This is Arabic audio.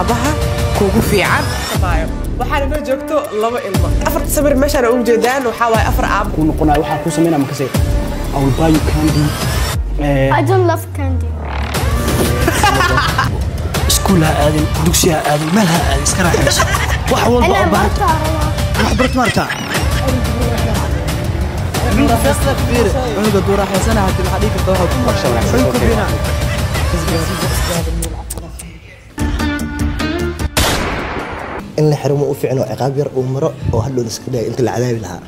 أبها كوجو في عب وحنا جوكتو لما إلما أفر تصبر مش أنا أم جدان وحاول أفر أب ونقنا وحا كوسمينا مكسي أو الباي كاندي I don't love candy سكولا آدم مالها آدم سكرها وحول بقى بقى أنا مرتا أنا حبرت مرتا أنا قد دورا in la xiro ma u fiicno ciqaab yar uu maro oo hadhow iska dhaya inta la cadaabi lahaa.